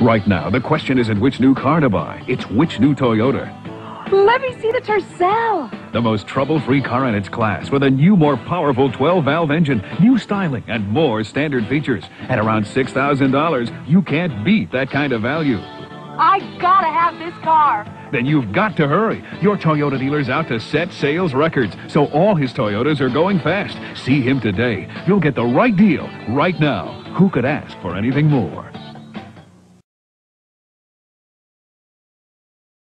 Right now, the question isn't which new car to buy. It's which new Toyota. Let me see the Tercel. The most trouble-free car in its class with a new, more powerful 12-valve engine, new styling, and more standard features. At around $6,000, you can't beat that kind of value. I gotta have this car. Then you've got to hurry. Your Toyota dealer's out to set sales records, so all his Toyotas are going fast. See him today. You'll get the right deal right now. Who could ask for anything more?